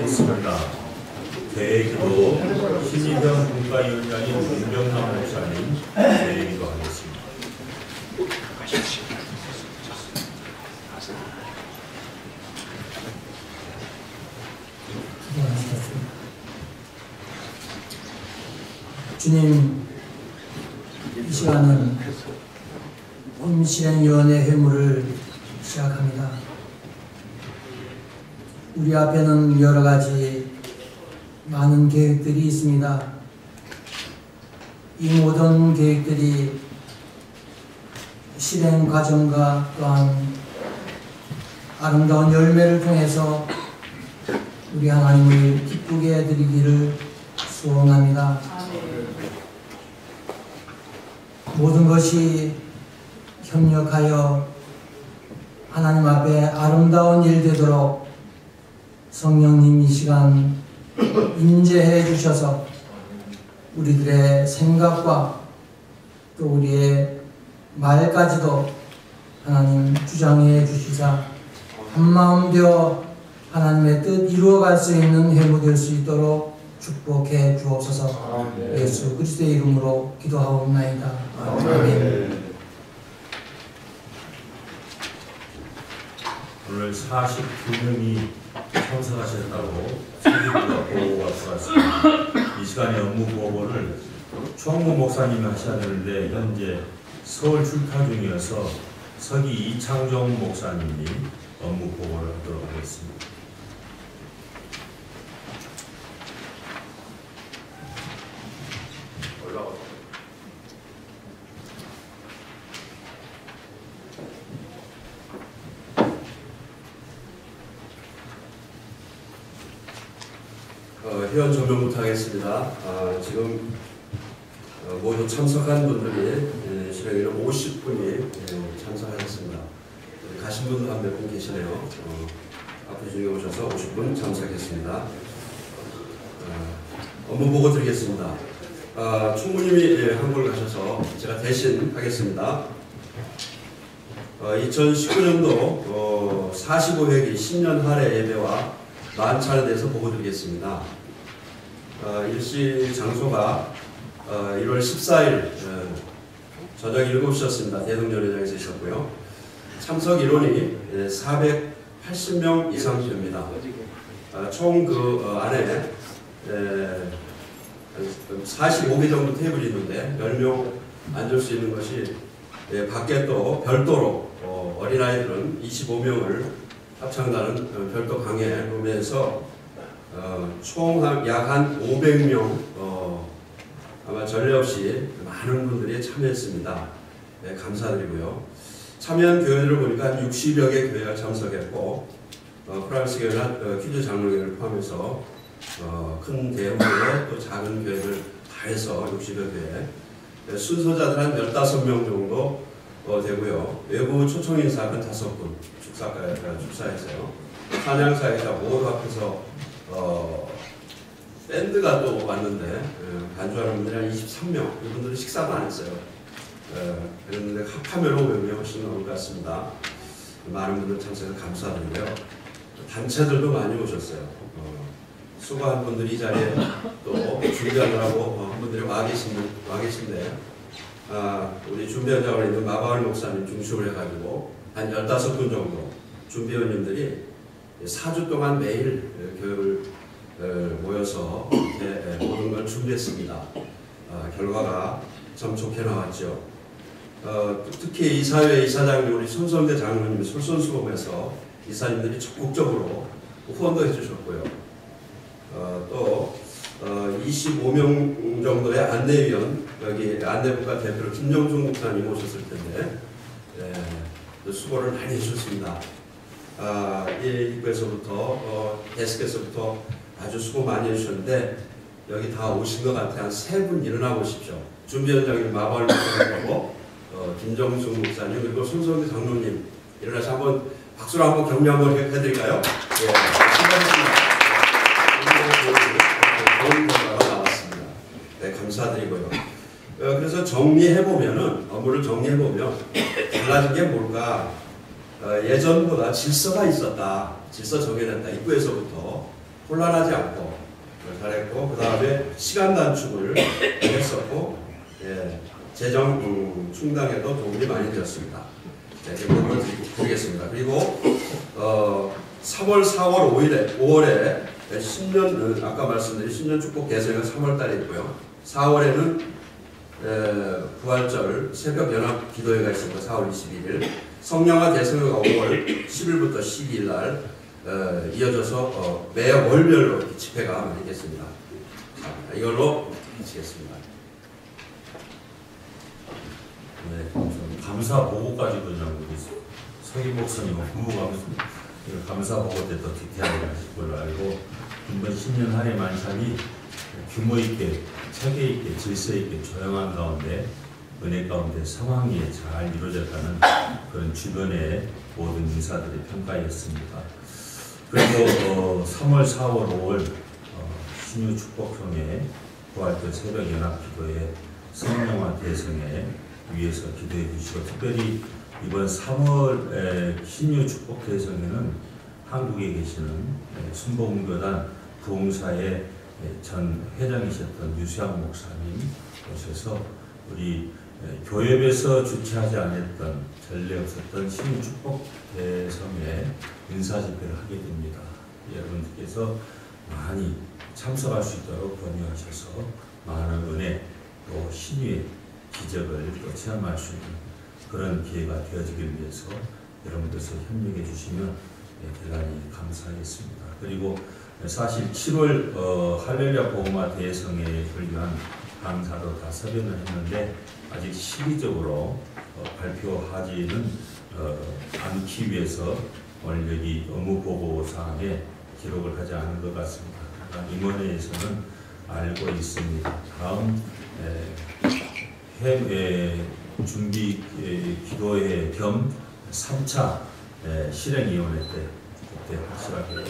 있습니다. 대기도 신의현 국가위원장인 윤병남 목사님 대기도 하겠습니다. 주님, 이 시간은 혼실행위원회 회무를 시작합니다. 우리 앞에는 여러 가지 많은 계획들이 있습니다. 이 모든 계획들이 실행 과정과 또한 아름다운 열매를 통해서 우리 하나님을 기쁘게 해드리기를 소원합니다. 모든 것이 협력하여 하나님 앞에 아름다운 일 되도록 성령님 이 시간 임재해 주셔서 우리들의 생각과 또 우리의 말까지도 하나님 주장해 주시사 한마음 되어 하나님의 뜻 이루어갈 수 있는 회무 될 수 있도록 축복해 주옵소서 예수 그리스도의 이름으로 기도하옵나이다. 아멘. 오늘 42명이 참석하셨다고 소리가 보고가 들어왔습니다. 이 시간에 업무 보고를 총무 목사님이 하셔야 되는데 현재 서울 출타 중이어서 서기 이창종 목사님이 업무 보고를 하도록 하겠습니다. 올라오세요. 어, 회원 조명부터 하겠습니다. 아, 지금 어, 모두 참석한 분들이 예, 실행위는 50분이 예, 참석하셨습니다. 우리 가신 분도 한 몇 분 계시네요. 어, 앞에 중에 오셔서 50분 참석했습니다. 어, 업무 보고 드리겠습니다. 아, 총무님이 예, 한국을 가셔서 제가 대신 하겠습니다. 어, 2019년도 어, 45회기 신년 할애 예배와 만찬에 대해서 보고 드리겠습니다. 어, 일시 장소가 어, 1월 14일 어, 저녁 7시였습니다. 대동연회장에서 있었고요. 참석 인원이 480명 이상 됩니다. 어, 총그 어, 안에 에, 45개 정도 테이블이 있는데 10명 앉을 수 있는 것이 예, 밖에 또 별도로 어, 어린아이들은 25명을 합창단은 어, 별도 강의 룸에서 어, 총약한 500명 어, 아마 전례 없이 많은 분들이 참여했습니다. 네, 감사드리고요. 참여한 교회들을 보니까 한 60여 개 교회가 참석했고 어, 프랑스 교회나 어, 퀴즈 장로교회를 포함해서 어, 큰 대형교회 또 작은 교회를 다 해서 60여 교회 네, 순서자들 한 15명 정도 어, 되고요. 외부 초청 인사가 한 5분 축사가 축사에서요. 찬양사에서 모두 앞에서 어, 밴드가 또 왔는데 예, 반주하는 분들이 한 23명 이분들은 식사도 안 했어요. 예, 그랬는데 합하면 500명 훨씬 넘을 것 같습니다. 많은 분들 참석해 감사드리고요. 단체들도 많이 오셨어요. 어, 수고한 분들이 이 자리에 또 준비하느라고 어, 한 분들이 와, 계신, 와 계신데 아, 우리 준비원장으로 있는 마바을 목사님 중심을 해가지고 한 15분 정도 준비원님들이 4주 동안 매일 어, 모여서 모든 걸 준비했습니다. 아, 결과가 참 좋게 나왔죠. 어, 특히 이사회 이사장님 우리 손성대 장로님이 솔선수범해서 이사님들이 적극적으로 후원도 해주셨고요. 어, 또 어, 25명 정도의 안내위원 여기 안내부과 대표로 김정중 목사님 오셨을 텐데 예, 또 수고를 많이 해주셨습니다. 아, 이 입구에서부터 어, 데스크에서부터 아주 수고 많이 해주셨는데 여기 다 오신 것 같아요. 한 세 분 일어나 보십시오. 준비위원장님 마발 목사님하고 어, 김정중 목사님 그리고 손성기 장로님 일어나서 한번 박수로 한번 격려 한번 해- 해드릴까요? 예. 좋은 결과가 나왔습니다. 네, 감사드리고요. 어, 그래서 정리해 보면은 업무를 정리해 보면 달라진 게 뭘까? 어, 예전보다 질서가 있었다. 질서 정해졌다. 입구에서부터 혼란하지 않고 잘했고 그 다음에 시간 단축을 했었고 예, 재정 음, 충당에도 도움이 많이 되었습니다. 네, 그 부분을 드리- 드리겠습니다. 그리고 어, 3월, 4월, 5일에 5월에 신년 어, 아까 말씀드린 신년 축복 개성은 3월 달에 있고요. 4월에는 에, 부활절 새벽 연합 기도회가 있습니다. 4월 21일 성령화 대성회가 5월 10일부터 12일 날 어, 이어져서 어, 매 월별로 집회가 많이 있겠습니다. 자, 이걸로 마치겠습니다. 네, 좀 감사 보고까지 그냥 우리 서기 목사님 후보감사 감사 보고 때 더 디테일하게 하실 걸로 알고 이번 신년 한해 만찬이 규모 있게 체계 있게 질서 있게 조용한 가운데 은혜 가운데 상황이 잘 이루어졌다는 그런 주변의 모든 인사들의 평가였습니다. 그리고 어, 3월, 4월, 5월 어, 신유 축복형의 부활절 새벽 연합기도회 성령화 대성에 위해서 기도해 주시고 특별히 이번 3월 신유 축복 대성에는 한국에 계시는 에, 순복음교단 부흥사의 에, 전 회장이셨던 유수양 목사님 오셔서 우리 에, 교회에서 주최하지 않았던 전례 없었던 신유 축복 대성에 인사 집회를 하게 됩니다. 여러분들께서 많이 참석할 수 있도록 권유하셔서 많은 은혜 또 신유의 기적을 또 체험할 수 있는 그런 기회가 되어지길 위해서 여러분께서 협력해 주시면 예, 대단히 감사하겠습니다. 그리고 사실 7월 어, 할렐루야 보호마 대성회를 위한 강사도 다 섭외를 했는데 아직 시기적으로 어, 발표하지는 어, 않기 위해서 오늘 여기 업무 보고 사항에 기록을 하지 않은 것 같습니다. 임원회에서는 알고 있습니다. 다음 에, 해 에, 준비 에, 기도회 겸 3차 에, 실행위원회 때 그때 확실하게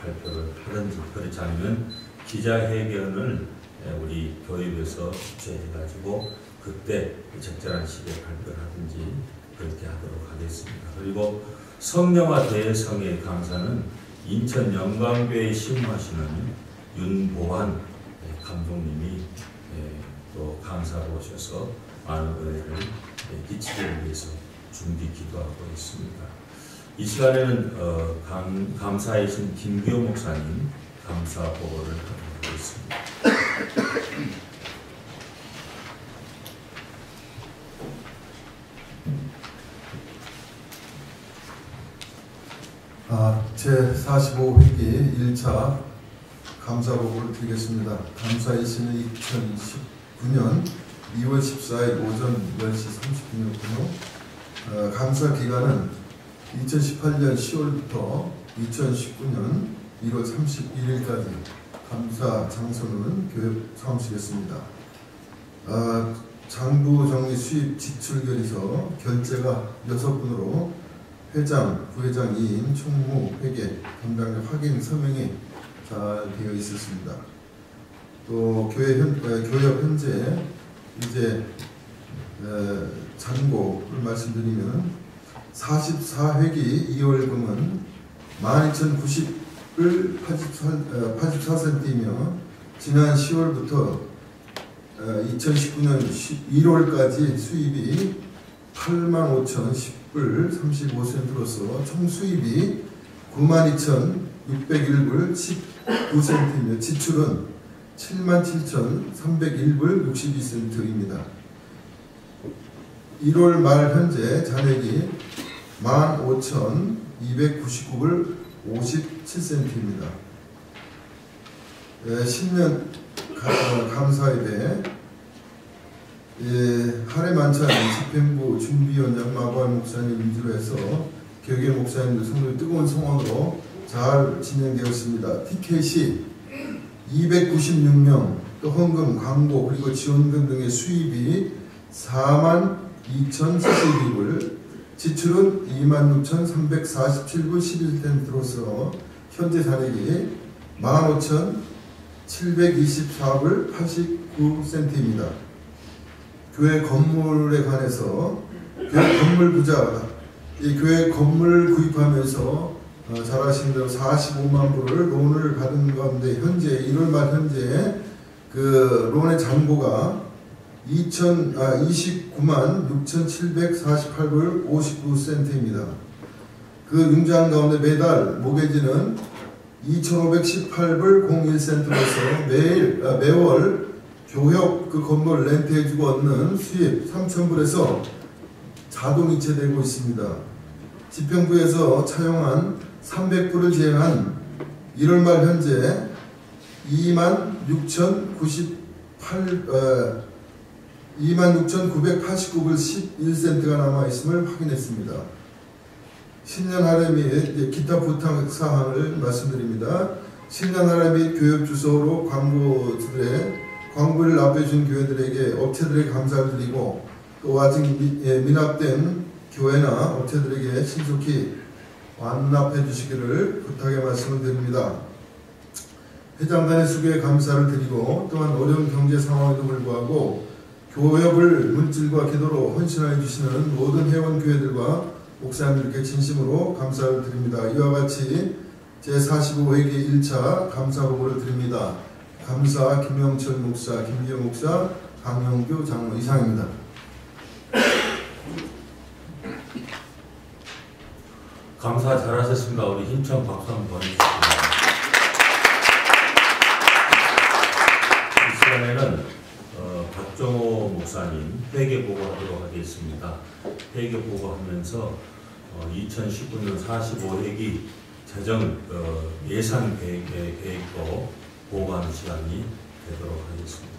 발표를 하든지 그렇지 않으면 기자회견을 에, 우리 교육에서 주최해가지고 그때 적절한 시기에 발표를 하든지 그렇게 하도록 하겠습니다. 그리고 성령화 대성의 강사는 인천 영광교회 신임하시는 윤보환 예, 감독님이 예, 또 감사로 오셔서 많은 은혜를 예, 끼치기 위해서 준비 기도하고 있습니다. 이 시간에는 어, 감, 감사이신 김규호 목사님 감사 보고를 하겠습니다. 아, 제45회기 1차 감사보고를 드리겠습니다. 감사이신의 2010 2019년 2월 14일 오전 10시 30분이었고요. 어, 감사 기간은 2018년 10월부터 2019년 1월 31일까지 감사 장소는 교육 사무실이었습니다. 어, 장부 정리 수입 지출 결의서 결제가 6분으로 회장, 부회장, 2인, 총무, 회계, 담당자 확인 서명이 잘 되어 있었습니다. 또 교회 현, 에, 교역 현재 이제 에, 잔고를 말씀드리면 44회기 2월금은 12,090을 84 센티며 지난 10월부터 2019년 1월까지 수입이 85,010불 35센트로서 총 수입이 92,601불 19센트이며 지출은 77,301불 62센트입니다. 1월 말 현재 잔액이 15,299불 57센트입니다. 예, 신년 가- 감사회에 예, 할애 만찬 집행부 준비위원장 마부할 목사님 위주로 해서 교계 목사님들 성도 뜨거운 성원으로 잘 진행되었습니다. 티켓이 296명, 또 헌금, 광고 그리고 지원금 등의 수입이 4만 2,072불, 지출은 26,347불 11센트로서 현재 잔액이 15,724불 89센트입니다. 교회 건물에 관해서 교회 건물 부자 이 교회 건물 구입하면서 어, 잘 아시는 대로 45만 불을 론을 받은 가운데 현재 1월 말 현재 그 론의 잔고가 2천 아 29만 6,748불 59센트입니다. 그 융자한 가운데 매달 모계지는 2,518불 01센트로서 매일 아, 매월 교협 그 건물 렌트해주고 얻는 수입 3,000불에서 자동 이체되고 있습니다. 지평부에서 차용한 300불을 제한 1월 말 현재 26,098 어, 26,989불 11센트가 남아 있음을 확인했습니다. 신년 할애 및 기타 부탁 사항을 말씀드립니다. 신년 할애 및 교육 주소로 광고들의 광고를 납부해준 교회들에게 업체들에게 감사를 드리고 또 아직 미, 예, 미납된 교회나 업체들에게 신속히 완납해 주시기를 부탁의 말씀을 드립니다. 회장단의 수고에 감사를 드리고 또한 어려운 경제 상황에도 불구하고 교역을 물질과 기도로 헌신하여 주시는 모든 회원 교회들과 목사님들께 진심으로 감사를 드립니다. 이와 같이 제45회기 1차 감사보고를 드립니다. 감사 김영철 목사, 김기영 목사, 강영규 장로 이상입니다. 감사 잘하셨습니다. 우리 힘찬 박수 한번 보내주십시오. 이 시간에는 어, 박정호 목사님 회계 보고하도록 하겠습니다. 회계 보고하면서 어, 2019년 45회기 재정 어, 예산 계획, 계획도 보고하는 시간이 되도록 하겠습니다.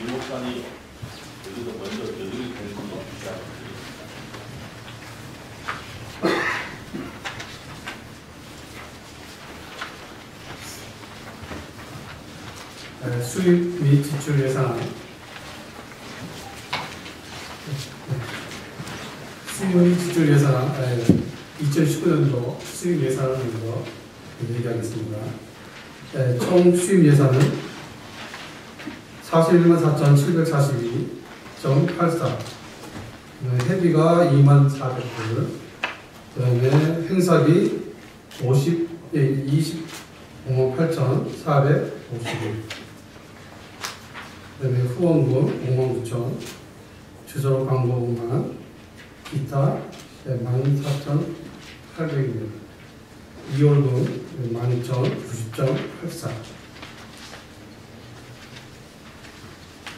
이 목사님 여기서 먼저 여기 되는 건 없지 않습니까? 에, 수입 및 지출 예산 수입 및 지출 예산 2019년도 수입 예산을 먼저 얘기하겠습니다. 에, 총 수입 예산은 41만 4,742.84 회비가 2만 400불. 그 다음에 행사비 50, 예, 25만 8,450원 그다음에 후원금 5만 9천, 주소 광고 5만, 기타 14,800원, 이월금 12,090.84.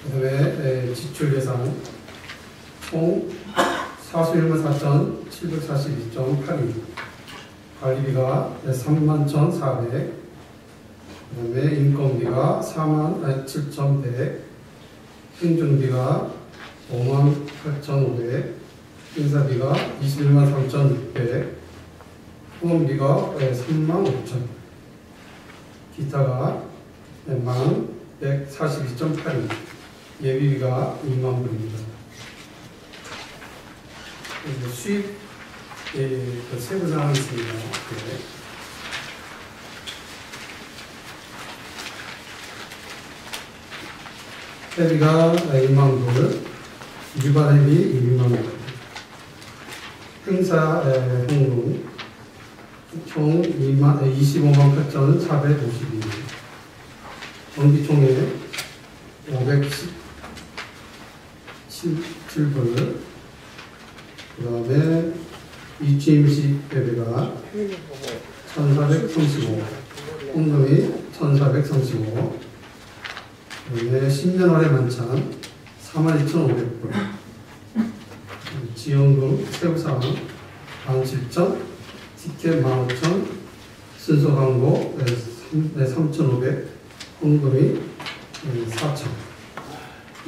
그 다음에 지출 예산 총 41만 4,742.82. 관리비가 3만 1,400. 그 다음에 인건비가 4만 아니 7,100, 행정비가 5 만 8,500, 행사비가 21만 3,600, 후원비가 3만 5천, 기타가 1만 142.82, 예비비가 2만 불입니다. 수입 예, 그 세부 사항이 있습니다. 네. 회비가 2만 불, 유발 회비 2만 불, 행사 에, 홍금 총 2만, 25만 8,452, 정기총회 517불, 그 다음에 이주임식 회비가 1,435, 홍금이 1,435, 그 다음에 10년 할애 만찬 42,500불 지원금 세부사항 17,000 티켓 15,000 순서 광고 3,500 헌금이 4,000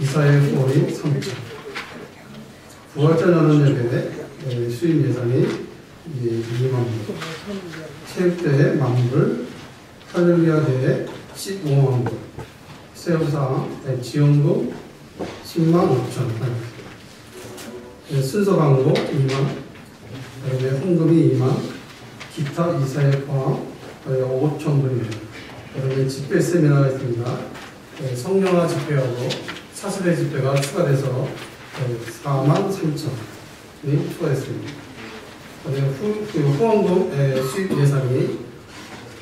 이사의 후원이 3,000 부활절 연원 예배 수입 예산이 2만 불. 체육대회 만불 할렐루야 대회 15만 불. 네, 지원금 10만 5천. 네, 순서 광고 2만 그다음에 홍금이 2만 기타 이사회 포함 5천 불입니다. 그다음에 집회 세미나가 있습니다. 네, 성령화 집회하고 사슬의 집회가 추가돼서 네, 4만 3천이 추가됐습니다. 그다음에 후, 그 후원금 에, 수입 예산이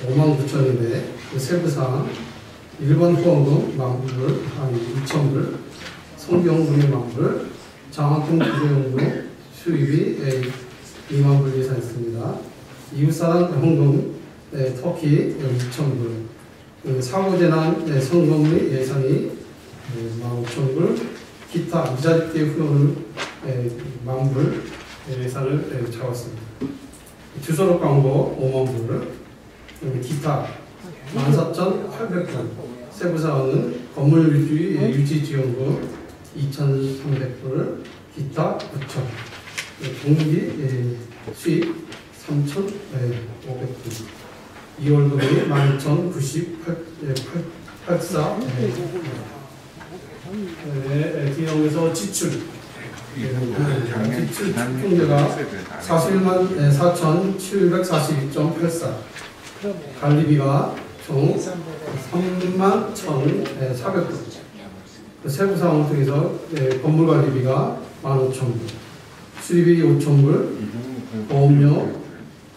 5만 9천인데 그 세부상 1번 후원금 만불, 한 2천 불, 성경금이 만불, 장학금 구조용금 수입이 에, 2만 불 예산했습니다. 이웃사랑 헌금 에, 터키 2천 불, 그 사고 재난 에, 성금의 예산이 15,000불, 기타 미자립대 후원을 만불 예산을 에, 잡았습니다. 주소록 광고 5만 불, 그리고 기타 14,800건, 세부사원은 건물 유지, 예, 유지 지원금 2,300불, 기타 9천, 공기 예, 수입 3,500불, 2월금이 11,098, 84, 네, 기용에서 지출, 예, 지출 총계가 41만 4,742.84 관리비가 총 3만 1,400불. 그 세부 사항을 통해서 예, 건물 관리비가 15,000불 수리비 5,000불 보험료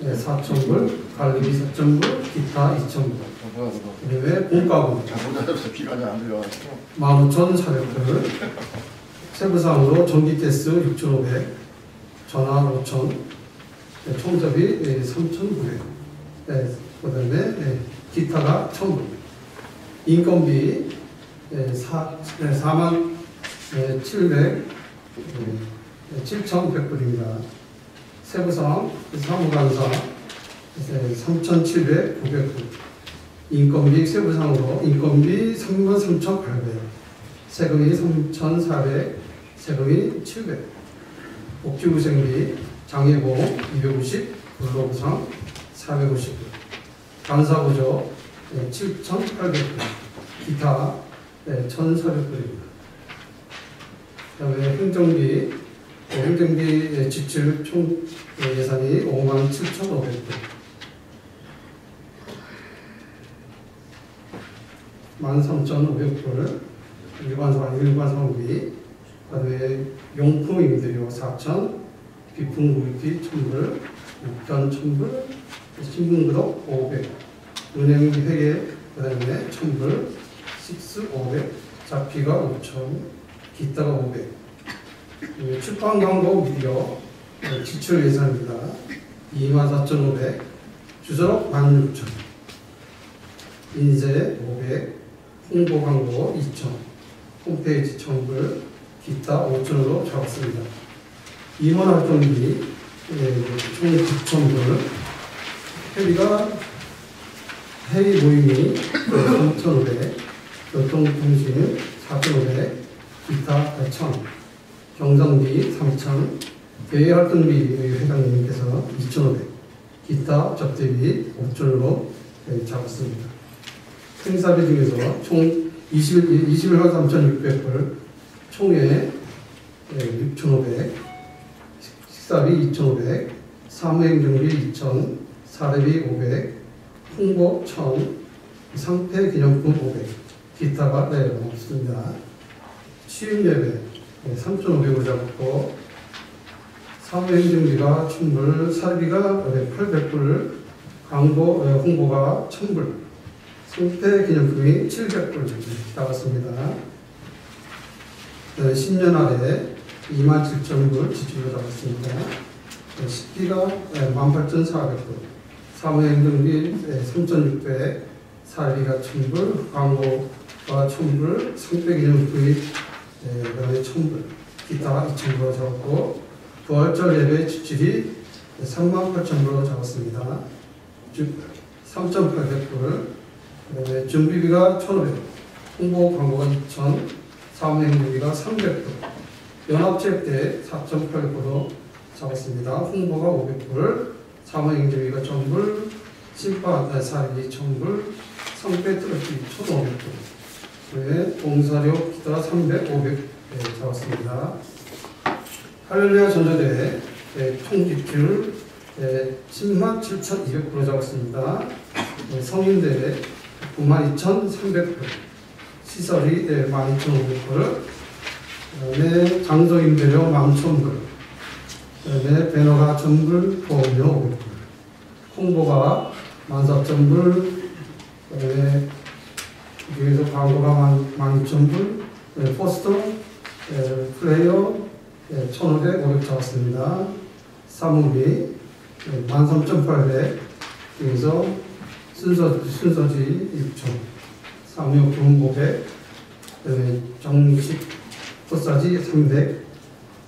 예, 4,000불 관리비 4,000불 기타 2,000불. 그다음에 공과금 자보다도 비가 안 들어가서 15,400불. 세부상으로 전기가스 6,500 전화 5,000 네, 총접이 3,900 네, 그 다음에 기타가 1,000불. 인건비 네, 4, 네, 4만 네, 700 네, 7,100불입니다. 세부상 사무관사 네, 3,700 900불. 인건비 세부상으로 인건비 33,800 세금이 3,400 세금이 700 복지후생비 장애보험 250 근로보상 450 간사보조 7,800불. 기타 1,400불입니다. 그다음에 행정비 네, 행정비 지출 총 예산이 5만 7,500불 13,500불 일반상 일반상비 그다음에 용품임대료 4천 비품 구입비 1,000불 육전 1,000불 신분그룹 500 은행 회계 그 다음에 1,000불 식스 500 잡피가 5천 기타가 500 그리고 출판 광고 미디어 네, 지출 예산입니다. 24,500 주소록 16,000 인쇄 500 홍보 광고 2천, 홈페이지 1,000불, 기타 5천으로 잡았습니다. 임원 활동비 예, 총 9,000불, 회비가 회의 모임이 3,500, 교통통신 4,500, 기타 8,000, 경상비 3,000, 대외활동비 회장님께서 2,500, 기타 접대비 5,000으로 예, 잡았습니다. 행사비 중에서 총 20일, 21만 3,600불, 총회 6,500, 식사비 2,500, 사무행정비 2,000, 사례비 500, 홍보 1,000, 상패 기념품 500, 기타가 네, 없습니다. 취임예배 3,500을 잡고, 사무행정비가 1,000불, 사례비가 800불, 광고, 어, 홍보가 1,000불, 승패 기념품이 700불 나왔습니다. 네, 10년 아래 27,000불 지출로 나왔습니다. 네, 식비가 18,400불, 사무행정비 3,600, 사비가 1,000불, 광고 가 1,000불, 승패 기념품이 그다음에 1,000불, 기타 2,000불로 잡았고 부활절 예배 지출이 38,000불로 잡았습니다. 3,800불, 그다음에 준비비가 1,500, 홍보 광고가 2,000, 사무행정비가 300불, 연합체육 때 4,800불로 잡았습니다. 홍보가 500불, 사무행정비가 1,000불, 심판 사비 1,000불, 성배 트로피 1,500불, 네, 봉사료 기타 300, 500 네, 잡았습니다. 할렐루야 전자대. 네, 총 지출 네, 10만 7,200불 잡았습니다. 네, 성인대 9만 2,300불 시설이 네, 12,500불 그다음에 장소 임대료 11,000불 그다음에 배너가 1,000불 보험료 500불 홍보가 14,000불 그다음에 여기서 광고가 12,000불 네, 포스터 네, 플레이어 네, 1,500, 500 잡았습니다. 사무비 네, 13,800 여기서 순서, 순서지 6,000 사무용품 500 그다음에 정식 포사지 300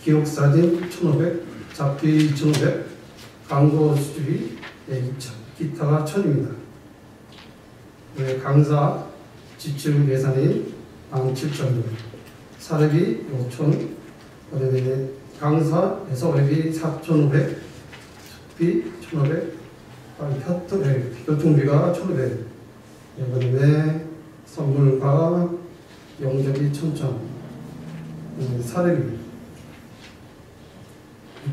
기록사진 1,500 잡기 2,500 광고 수주비 네, 2,000 기타가 1,000입니다. 네, 강사 지출 예산이 17,000불 사례비 5,000 그다음에 강사에서 회비 4,500 숙비 1,500 아, 교통, 네, 교통비가 1,500 네, 그다음에 선물과 영접이 1,000 음, 사례비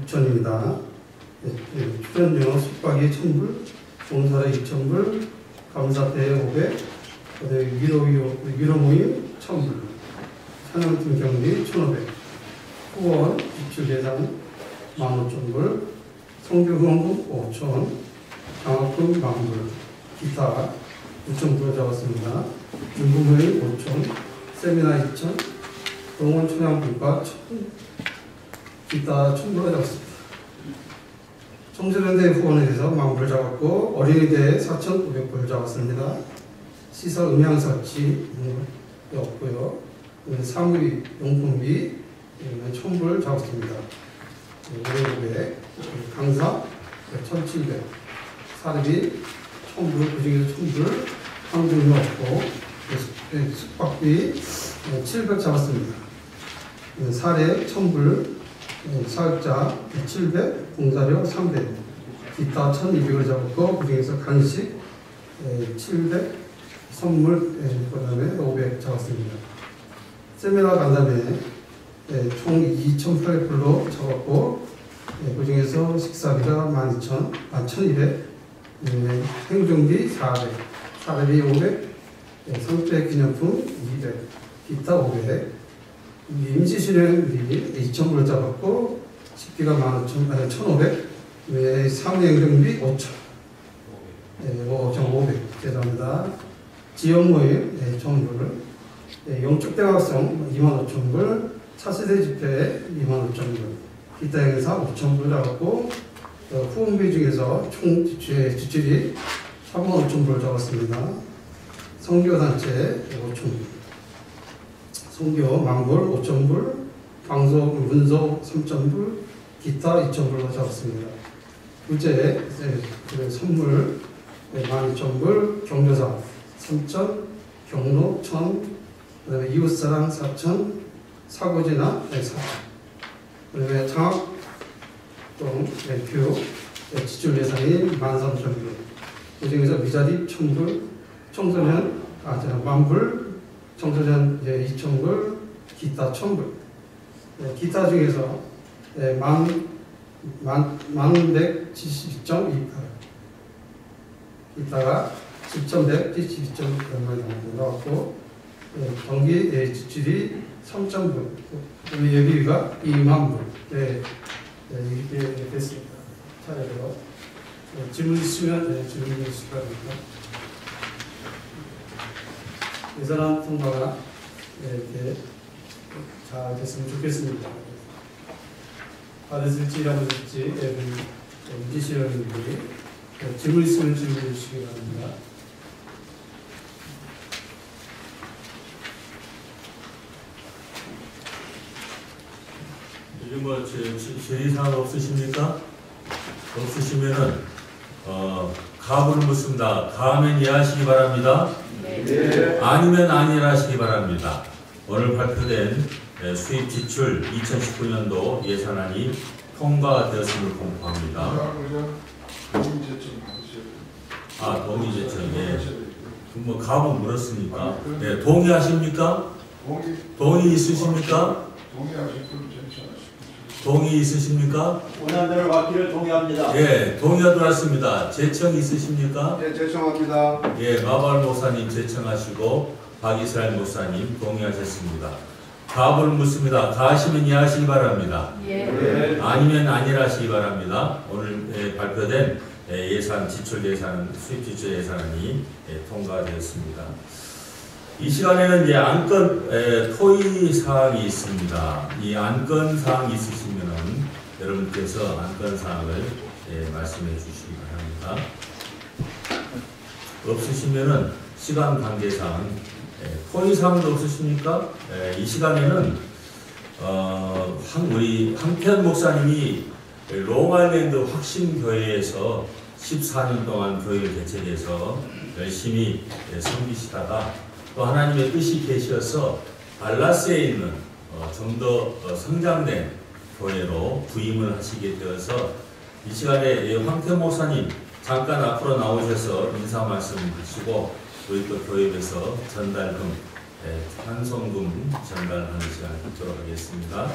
6천입니다. 네, 네, 출연료 숙박이 1,000불, 봉사료 2,000불, 감사대 500, 그다음에 위로, 위로 모임 1,000불, 찬양팀 경비 1,500, 후원 지출 예산 15,000불, 성교 후원금 5,000, 장학금 만불, 기타 9,000불 잡았습니다. 중부 모임 5,000, 세미나 2,000, 동원 청양분과 1,000, 기타 1,000불 잡았습니다. 청소년대 후원에 대해서 만불 잡았고 어린이대 4,500불 잡았습니다. 시설 음향 설치 음, 없고요. 음, 사무비 용품비 음, 1,000불 잡았습니다. 네, 500, 강사 1,700, 사례비 1,000불, 그중에서 1,000불, 항공료 없고 네, 숙박비 700 잡았습니다. 네, 사례 1,000불, 네, 사업자 700, 봉사료 300, 기타 1,200을 잡았고 그중에서 간식 네, 700, 선물 네, 그다음에 500 잡았습니다. 세미나 간담회 네, 총 2,800불로 잡았고 네, 그중에서 식사비가 12,000, 1,200, 네, 행정비 400, 사례비 500, 네, 성백 기념품 200, 기타 500, 임시 실행비 2,000불 잡았고 식비가 15,000, 아니 1,500, 네, 사무행정비 5,000, 네, 5,500 죄송합니다. 지역 모임 네, 1,000불, 네, 영축 대학생 25,000불, 차세대 집회 25,000불, 기타 행사 5,000불 잡았고 어, 후원비 중에서 총 지출, 지출이 35,000불 잡았습니다. 성교단체 5,000불, 성교 만불 5,000불, 방송 문서 3,000불, 기타 2,000불로 잡았습니다. 부재 네, 그 선물 네, 12,000불, 경조사 3,000, 경로 1,000, 그다음에 이웃사랑 4,000, 사고지나 네, 4,000, 그다음에 장학동 네, 교육 네, 지출 예산이 13,000불, 그 중에서 미자립 1,000불, 청소년 아, 저, 만불, 청소년 이제 2,000불, 기타 1,000불. 네, 기타 중에서 네, 만, 만, 만 170.28. 기타가 10,172.8만 나왔고, 네, 경기 네, 지출이 3,000불, 그다음에 예비비가 2만 불. 네, 네, 이렇게 됐습니다. 차례로. 네, 질문 있으면 네, 질문 주시기 바랍니다. 예산안 통과가 네, 이렇게 잘 됐으면 좋겠습니다. 받으실지 받으실지 임지시는 분들이 네, 질문 있으면 질문 주시기 바랍니다. 요즘 뭐 제- 제- 질의사항 없으십니까? 없으시면은 어, 가부를 묻습니다. 가면 이해하시기 바랍니다. 아니면 아니라 하시기 바랍니다. 오늘 발표된 예, 수입 지출 2019년도 예산안이 통과되었음을 공포합니다. 돼요. 아, 동의 제청, 예. 뭐 감은 물었으니까. 아, 예, 동의하십니까? 동의, 동의 있으십니까? 동의하실 분 괜찮으십니까? 동의 있으십니까? 원안대로 받기를 동의합니다. 예, 동의하도록 하겠습니다. 재청 있으십니까? 예, 죄송합니다. 예, 마발 목사님 제청하시고 박이스라엘 목사님 동의하셨습니다. 답을 묻습니다. 가시면 이해하시기 바랍니다. 예. 아니면 아니라시기 바랍니다. 오늘 예, 발표된 예, 예산 지출 예산 수입 지출 예산이 예, 통과되었습니다. 이 시간에는 이제 안건 예, 토의 사항이 있습니다. 이 안건 사항 있으시면은 여러분께서 안건 사항을 예, 말씀해 주시기 바랍니다. 없으시면은 시간 관계상 예, 토의 사항도 없으십니까? 예, 이 시간에는 어, 한, 우리 황태현 목사님이 롱아일랜드 확신교회에서 14년 동안 교회를 개척해서 열심히 예, 섬기시다가 또 하나님의 뜻이 계셔서 달라스에 있는 어, 좀더 성장된 교회로 부임을 하시게 되어서 이 시간에 이 황태현 목사님 잠깐 앞으로 나오셔서 인사 말씀 하시고 우리 또 교회에서 전달금 예, 환송금 전달하는 시간을 갖도록 하겠습니다.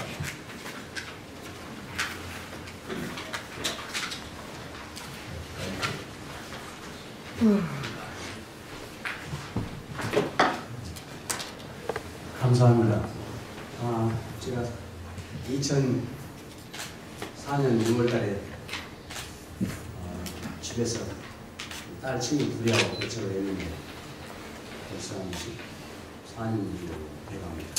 감사합니다. 아, 제가 2004년 6월달에 어, 집에서 딸 친구 둘이하고 개척을 했는데 벌써 한 14년 정도 돼갑니다.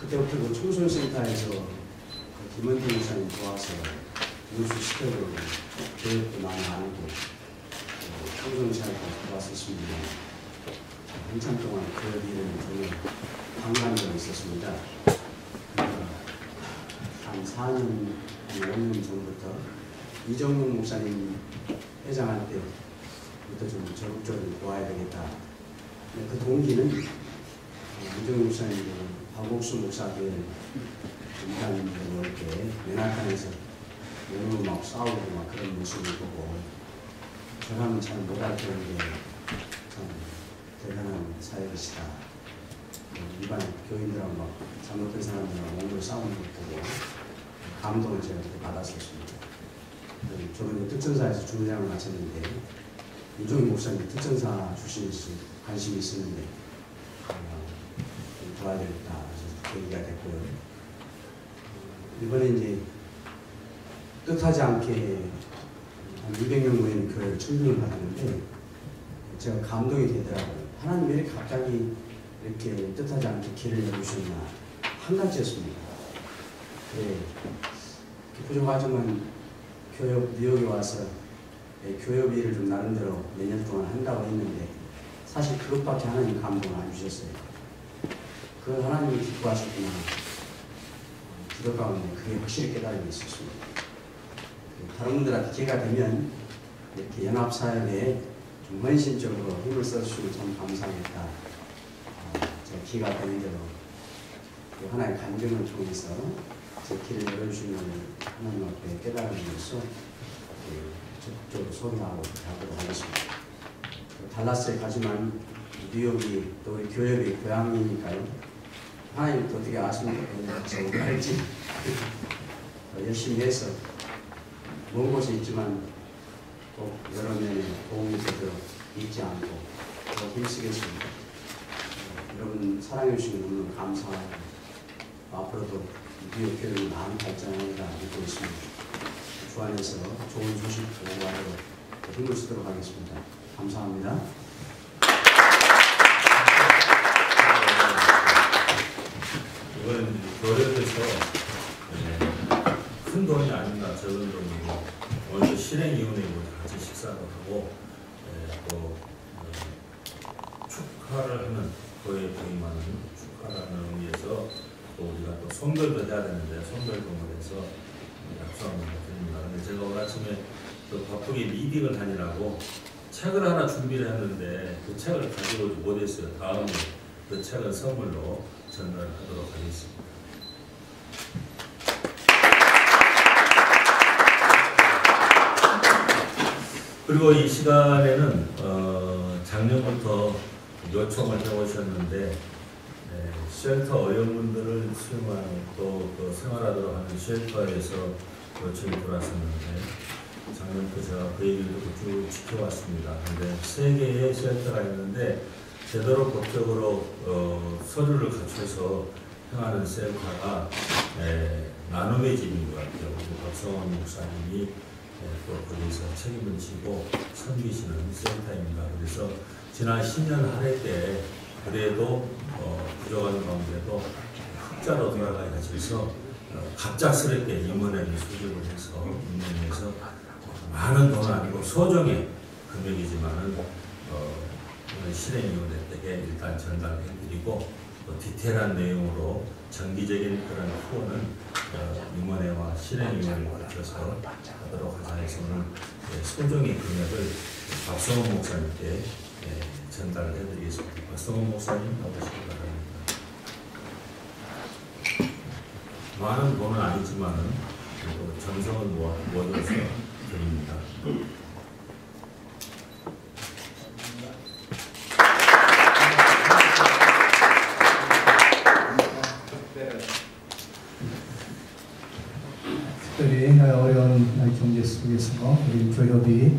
그때부터 그 청소년센터에서 그 김원태 목사님 도와서 뉴스 시켜주고 교육도 많이 안 하고 청소년센터 들어왔었습니다. 한참 동안 그 일을 정말 방관한 적이 있었습니다. 그래서 한 4년, 한 5년 전부터 이정용 목사님 회장할 때부터 좀 적극적으로 도와야 되겠다. 그 동기는 어, 이정용 목사님, 박옥수 목사들 인간으로 이렇게 맨하탄에서 너무 막 싸우고 막 그런 모습을 보고 저라면 잘 못할 텐데 참 대단한 사역이시다. 어, 일반 교인들하고 막 잘못된 사람들하고 몸으로 싸우는 걸 보고 감동을 제가 그렇게 받았었습니다. 어, 저는 특전사에서 중대장을 마쳤는데 이종희 목사님 특전사 출신이시 관심이 있었는데 어, 좀 도와야 되겠다. 그래서 계기가 됐고요. 어, 이번에 이제 뜻하지 않게 한 200명 모이는 교회를 청중을 받았는데 제가 감동이 되더라고요. 하나님 왜 갑자기 이렇게 뜻하지 않게 길을 열어주셨나 한 가지였습니다. 그래 부족하지만 교육 뉴욕에 와서 예, 교육비를 좀 나름대로 몇 년 동안 한다고 했는데 사실 그것밖에 하나님 감동을 안 주셨어요. 그 하나님이 기뻐하셨구나. 기도 가운데 그게 확실히 깨달음이 있었습니다. 그 다른 분들한테 기회가 되면 이렇게 연합사역에 좀 헌신적으로 힘을 써주시고 참 감사하겠다. 어, 제가 기가 되는 대로 또 하나의 간증을 통해서 제 길을 열어주시는 하나님 앞에 깨달음으로써 그 적극적으로 소개하고 하도록 하겠습니다. 그 달라스에 가지만 뉴욕이 또 우리 교회의 고향이니까요. 하나님 또 어떻게 아십니까? 저 알지? 어, 열심히 해서 먼 곳에 있지만 꼭 여러 면에 도움이 되도록 잊지 않고 더 힘쓰겠습니다. 어, 여러분 사랑해 주시면 너무 감사하고 앞으로도 뉴욕 교회는 많은 발전하리라 믿고 있습니다. 주 안에서 좋은 소식 보고하도록 힘을 쓰도록 하겠습니다. 감사합니다. 이거는 교회에서 예, 큰 돈이 아닙니다. 적은 돈이고 오늘 실행위원회고 같이 식사를 하고 예, 또 어, 축하를 하는 교회 부임하는 축하를 하는 의미에서 또 우리가 또 선별도 해야 되는데 선별동을 해서 약속합니다. 드립니다. 근데 제가 오늘 아침에 또 바쁘게 미팅을 다니라고 책을 하나 준비를 했는데 그 책을 가지고 못했어요. 다음에 그 책을 선물로 전달하도록 하겠습니다. 그리고 이 시간에는 어, 작년부터 요청을 해오셨는데 에, 쉘터 어려운분들을 수용하는 또그 생활하도록 하는 쉘터에서 요청이 들어왔었는데 작년부터 제가 그 얘기를 쭉 지켜왔습니다. 근데 세 개의 쉘터가 있는데 제대로 법적으로 어, 서류를 갖춰서 행하는 셀터가 에, 나눔의 집인 것 같아요. 박성원 목사님이 에, 또 거기서 책임을 지고 섬기시는 센터입니다. 그래서 지난 10년 한해 때 그래도 어, 부족한 가운데도 흑자로 돌아가야 해서 어, 갑작스럽게 임원회를 소집을 해서 임원회에서 많은 돈은 아니고 소정의 금액이지만은 어, 실행위원회 댁에 일단 전달해드리고 또 디테일한 내용으로 정기적인 그런 후원은 어, 임원회와 실행위원회를 거쳐서 하도록 하자 해서 오늘 예, 소정의 금액을 박성원 목사님께 예, 전달을 해드리겠습니다. 박성원 목사님 나오시기 바랍니다. 많은 돈은 아니지만은 그래도 정성을 모아 모아서 드립니다. 특별히 어려운 경제 속에서 우리 교협이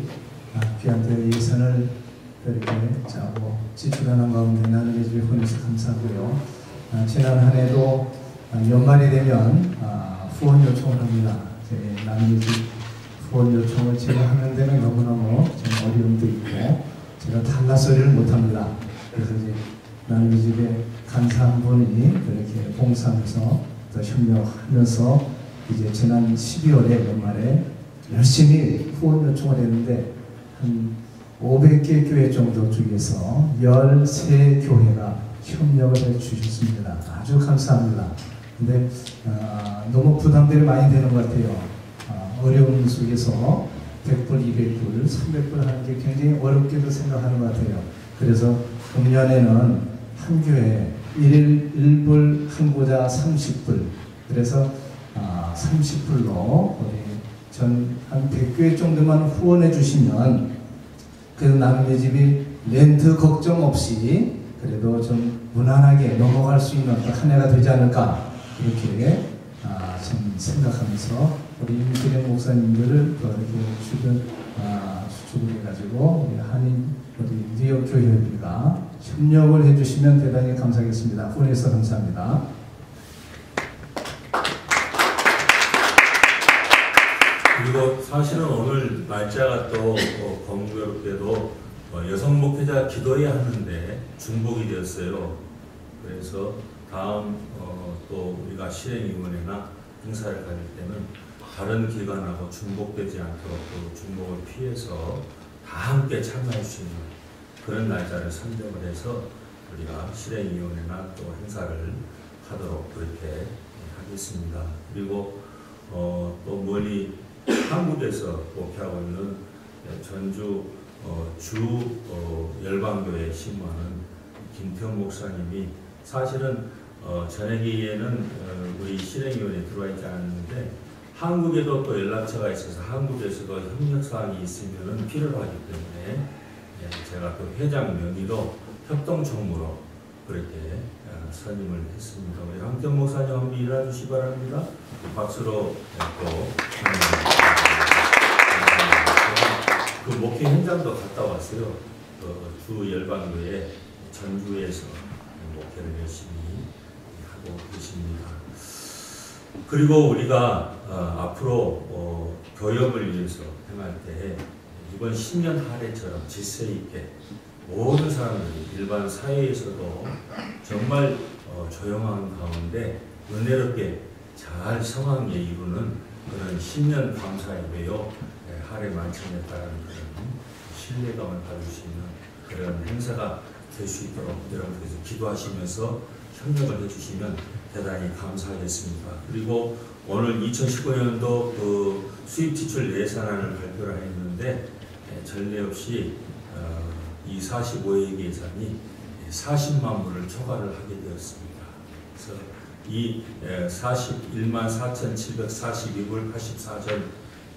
귀한 그 예산을 이렇게 짜고 지출하는 가운데 나누게 혼해서 감사하고요. 아, 지난 한 해도 아, 연말이 되면 아, 후원 요청을 합니다. 주 후원 요청을 제가 하는 데는 너무너무 좀 어려움도 있고 제가 달라 소리를 못합니다. 그래서 이제 나누게 집에 간사한 분이 이렇게 봉사하면서 또 협력하면서 이제 지난 12월에 연말에 열심히 후원 요청을 했는데 한 500개 교회 정도 중에서 13교회가 협력을 해 주셨습니다. 아주 감사합니다. 근데 어, 너무 부담들이 많이 되는 것 같아요. 어, 어려운 속에서 100불, 200불, 300불 하는 게 굉장히 어렵게도 생각하는 것 같아요. 그래서 금년에는 한 교회 1일 1불 한 고자 30불 그래서 아, 30불로 우리 전한 100교회 정도만 후원해 주시면 그 나눔의 집이 렌트 걱정 없이 그래도 좀 무난하게 넘어갈 수 있는 한 해가 되지 않을까 이렇게 아, 좀 생각하면서 우리 임기령 목사님들을 또 이렇게 주변 아, 수축을 해가지고 우리 한인 우리 뉴욕 교회가 협력을 해주시면 대단히 감사하겠습니다. 후원해서 감사합니다. 그리고 사실은 오늘 날짜가 또 어, 공교롭게도 어, 여성 목회자 기도회 하는데 중복이 되었어요. 그래서 다음 어, 또 우리가 실행위원회나 행사를 가질 때는 다른 기관하고 중복되지 않도록 그 중복을 피해서 다 함께 참여할 수 있는 그런 날짜를 선정을 해서 우리가 실행위원회나 또 행사를 하도록 그렇게 하겠습니다. 그리고 어, 또 멀리 한국에서 목회하고 있는 전주 어, 주 어, 열방교회 신부하는 김태훈 목사님이 사실은 어, 전에기에는 어, 우리 실행위원회에 들어와 있지 않았는데 한국에도 또 연락처가 있어서 한국에서도 협력사항이 있으면 필요하기 때문에 예, 제가 또 회장 명의로 협동총무로 그렇게 어, 선임을 했습니다. 우리 황경 목사님 한번 일어나주시 바랍니다. 박수로 예, 또그 목회 현장도 갔다 왔어요. 그주 열방교회 전주에서 목회를 열심히 하고 계십니다. 그리고 우리가 어, 앞으로 어, 교역을 위해서 행할 때 이번 10년 할애처럼 질서 있게 모든 사람들이 일반 사회에서도 정말 어, 조용한 가운데 은혜롭게 잘 성황에 이루는 그런 10년 감사 예배요 예, 할애 만찬에 따른 그런 신뢰감을 받을 수 있는 그런 행사가 될 수 있도록 여러분께서 기도하시면서 협력을 해주시면 대단히 감사하겠습니다. 그리고 오늘 2019년도 그 수입 지출 예산안을 발표를 했는데 예, 전례 없이 어, 이 45회 예산이 40만 불을 초과를 하게 되었습니다. 그래서 이 41만 4,742불 84전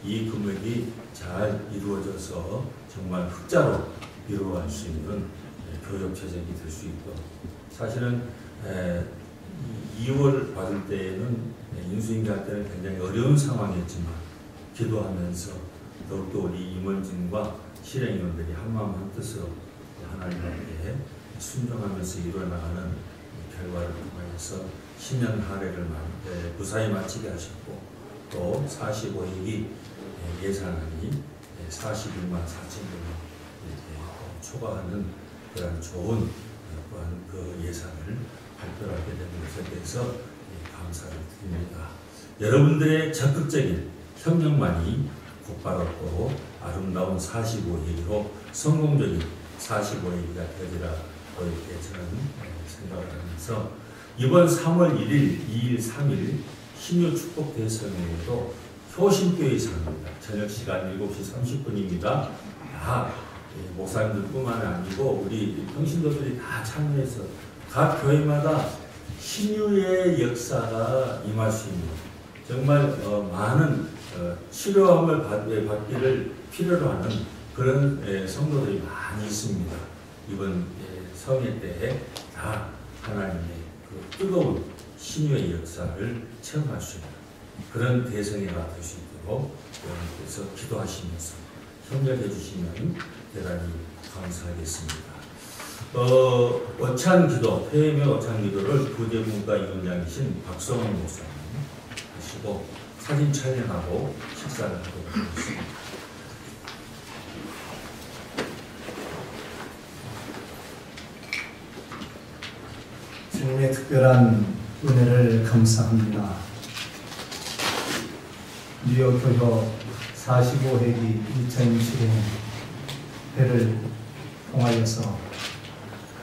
이 금액이 잘 이루어져서 정말 흑자로 이루어갈 수 있는 예, 교육 재정이 될 수 있고 사실은 에, 2월 받을 때에는 인수인계할 때는 굉장히 어려운 상황이었지만 기도하면서 더욱더 우리 임원진과 실행위원들이 한마음 한뜻으로 하나님 앞에 순종하면서 이루어나가는 결과를 통하여서 10년 할애를 마- 에, 무사히 마치게 하셨고 또 45일이 예산안이 41만 4천 원을 이렇게 초과하는 그런 좋은 그런 그 예산을 발표하게 된 것에 대해서 예, 감사를 드립니다. 여러분들의 적극적인 협력만이 곧바로 아름다운 45일로 성공적인 45일이가 되리라고 이렇게 저는 예, 생각을 하면서 이번 3월 1일, 2일, 3일 신유 축복 대성회에도 효심교회 상입니다. 저녁 시간 7시 30분입니다. 다 예, 목사님들뿐만 아니고 우리 평신도들이 다 참여해서 각 교회마다 신유의 역사가 임할 수 있는 정말 어, 많은 어, 치료함을 받, 받기를 필요로 하는 그런 예, 성도들이 많이 있습니다. 이번 예, 성회 때에 다 하나님의 그 뜨거운 신유의 역사를 체험할 수 있는 그런 대성회가 될수 있도록 여러분께서 기도하시면서 협력해 주시면 대단히 감사하겠습니다. 어, 어찬 기도, 폐임의 어찬 기도를 부재문과 위원장이신 박성훈 목사님 하시고 사진 촬영하고 식사를 하도록 하겠습니다. 주님의 특별한 은혜를 감사합니다. 뉴욕 교효 45회기 2020년 회를 통하여서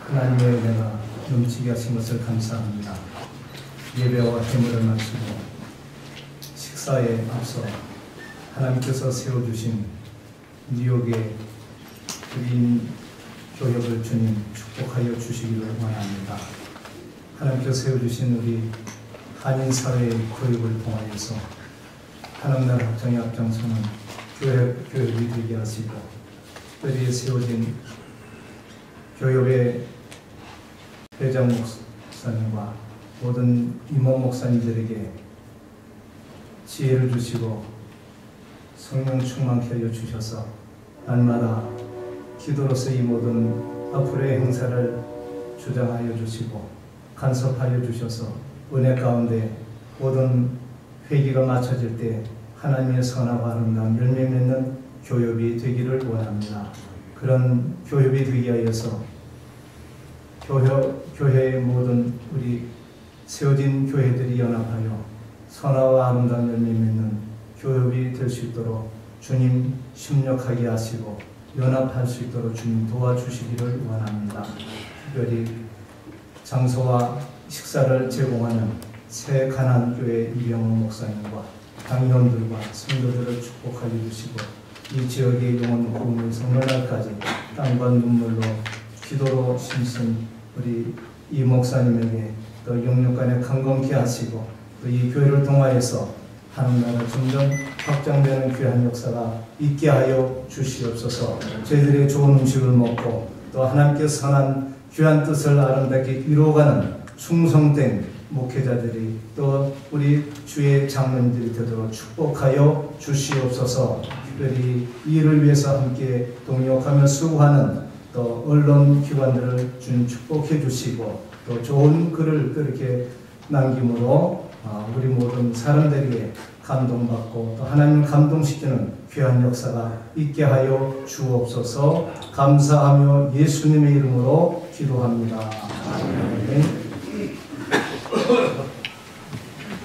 하나님의 은혜가 넘치게 하신 것을 감사합니다. 예배와 해물을 마치고 식사에 앞서 하나님께서 세워주신 뉴욕의 그린 교역을 주님 축복하여 주시기를 원합니다. 하나님께서 세워주신 우리 한인 사회의 교육을 통하여서 하나님 나라 확장에 앞장서는 교회, 교육이 되게 하시고 특별히 세워진 교육의 회장 목사님과 모든 임원 목사님들에게 지혜를 주시고 성령 충만케 하여 주셔서 날마다 기도로서 이 모든 앞으로의 행사를 주장하여 주시고 간섭하여 주셔서 은혜 가운데 모든 회기가 맞춰질 때 하나님의 선하고 아름다운 열매 맺는 교협이 되기를 원합니다. 그런 교협이 되게 하여서 교회, 교회의 모든 우리 세워진 교회들이 연합하여 선하와 아름다운 열매 맺는 교협이 될 수 있도록 주님 심력하게 하시고 연합할 수 있도록 주님 도와주시기를 원합니다. 특별히 장소와 식사를 제공하는 새 가난 교회 이병헌 목사님과 당위원들과 성도들을 축복하여 주시고 이 지역의 영혼 구원을 성년날까지 땀과 눈물로 기도로 심슨 우리 이 목사님에게 또 영육간에 강건케 하시고 또 이 교회를 통하여서 하나님나라 점점 확장되는 귀한 역사가 있게 하여 주시옵소서. 저희들의 좋은 음식을 먹고 또 하나님께 선한 귀한 뜻을 아름답게 이루어가는 충성된 목회자들이 또 우리 주의 장로님들이 되도록 축복하여 주시옵소서 특별히 이 일을 위해서 함께 동역하며 수고하는 또 언론 기관들을 주님 축복해 주시고 또 좋은 글을 그렇게 남김으로 어, 우리 모든 사람들에게 감동받고 또 하나님 감동시키는 귀한 역사가 있게 하여 주옵소서 감사하며 예수님의 이름으로 기도합니다. 아멘.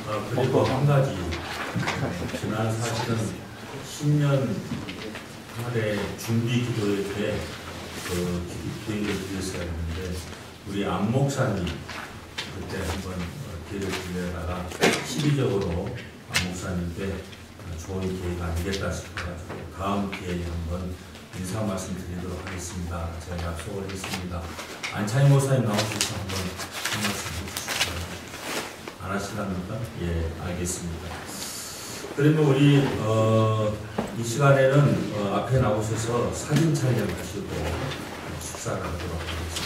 어, 그리고 한 가지 지난 사실은 10년 할애 준비 기도회 때 그 기도를 드렸어야 했는데 우리 안 목사님 그때 한번 어, 기회를 드리다가 시기적으로 안 목사님께 어, 좋은 기회가 아니겠다 싶어가지고 다음 기회에 한번 인사 말씀 드리도록 하겠습니다. 제가 약속을 했습니다. 안창희 목사님 나오셔서 한번 한 말씀 해주시죠. 안 하시랍니까? 예, 알겠습니다. 그러면 우리 어, 이 시간에는 어, 앞에 나오셔서 사진 촬영하시고 식사를 하도록 하겠습니다.